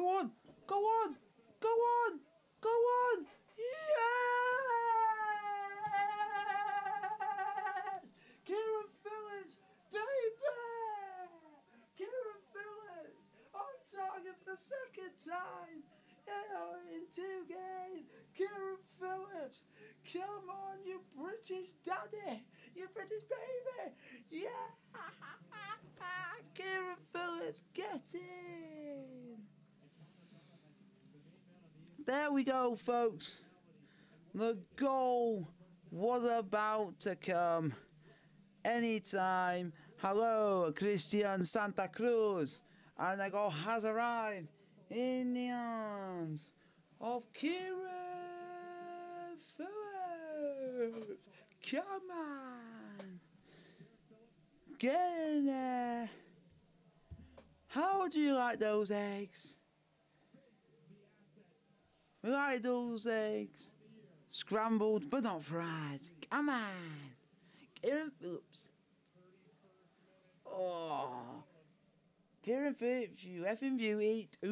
Go on! Go on! Go on! Go on! Yes! Kieran Phillips, baby! Kieran Phillips on target the second time yeah, uh, in two games. Kieran Phillips, come on, you British daddy, you British baby, yeah! Kieran Phillips, get in! There we go, folks. The goal was about to come anytime. Hello, Christian Santa Cruz. And the goal has arrived in the arms of Kieran Phillips. Come on. Get in there. How do you like those eggs? We like those eggs. Scrambled but not fried. Come on. Kieran Phillips. Oh. Kieran Phillips, you effing beauty.